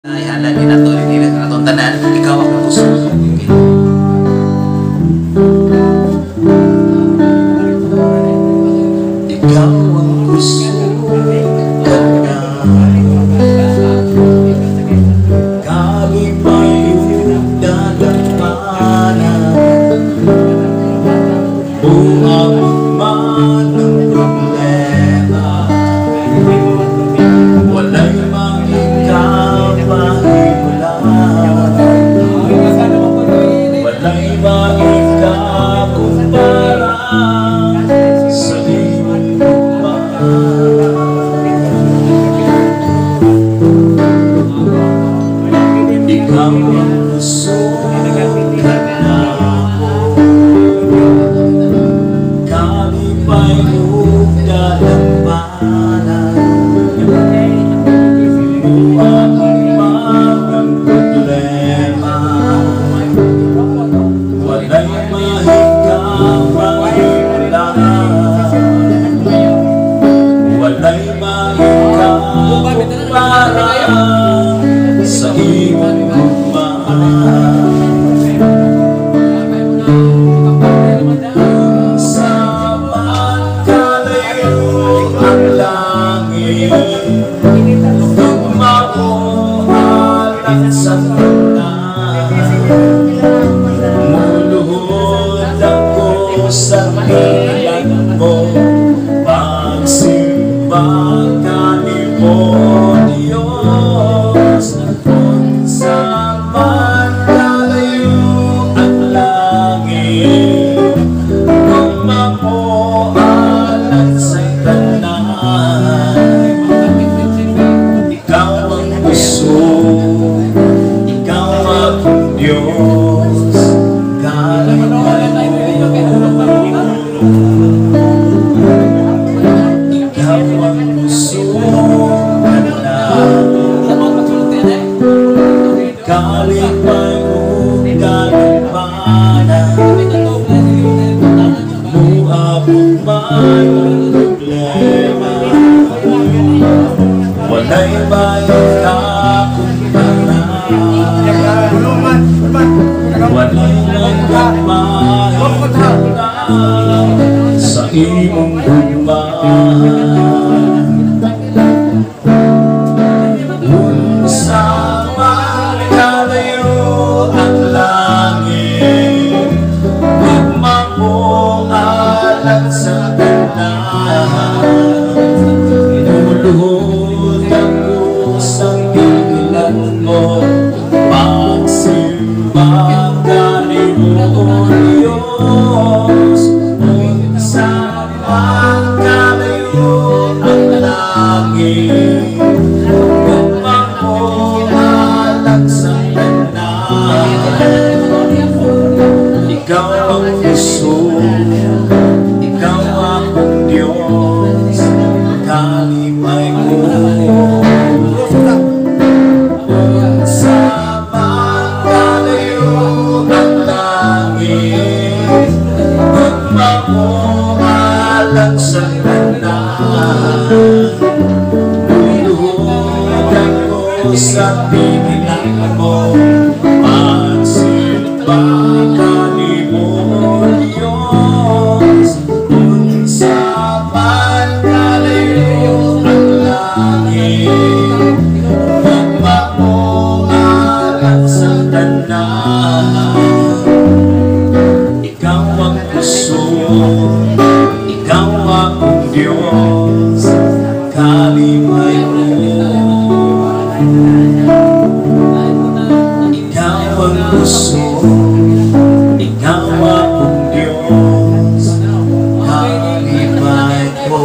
ay halal din ato din na atong tanan. Ikaw ang puso. Ikaw ang puso. sa iwan kong maan Sama ang kalayo ang langit. Wala'y bayad ka kung tanang Wala'y nagkapahit ka sa imong gumahan Oh. saksakan na Pinuhugan mo sa pinilang mo. Pagsimba habang gusto mo, ikaw akong Diyos, halipay ko.